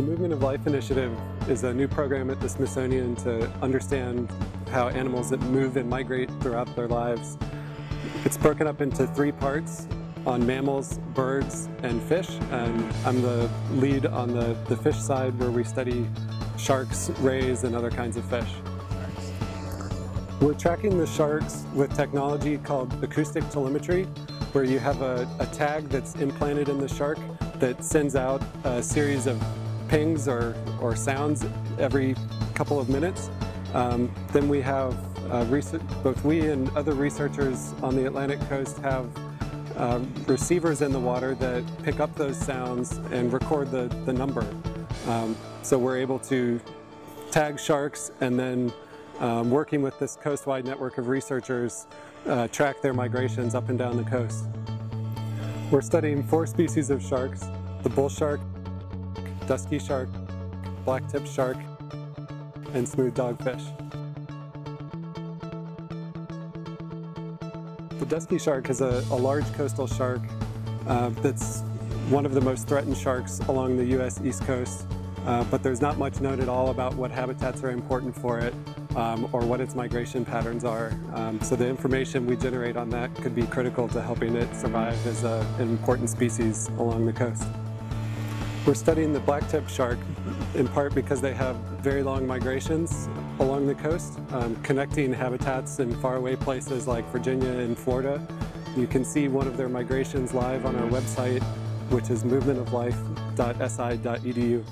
The Movement of Life Initiative is a new program at the Smithsonian to understand how animals that move and migrate throughout their lives. It's broken up into three parts on mammals, birds, and fish. And I'm the lead on the, the fish side where we study sharks, rays, and other kinds of fish. We're tracking the sharks with technology called acoustic telemetry, where you have a, a tag that's implanted in the shark that sends out a series of pings or, or sounds every couple of minutes. Um, then we have uh, both we and other researchers on the Atlantic coast have uh, receivers in the water that pick up those sounds and record the, the number. Um, so we're able to tag sharks and then um, working with this coast-wide network of researchers uh, track their migrations up and down the coast. We're studying four species of sharks, the bull shark, dusky shark, black-tipped shark, and smooth dogfish. The dusky shark is a, a large coastal shark uh, that's one of the most threatened sharks along the U.S. East Coast, uh, but there's not much known at all about what habitats are important for it um, or what its migration patterns are. Um, so the information we generate on that could be critical to helping it survive as a, an important species along the coast. We're studying the blacktip shark in part because they have very long migrations along the coast, um, connecting habitats in faraway places like Virginia and Florida. You can see one of their migrations live on our website, which is movementoflife.si.edu.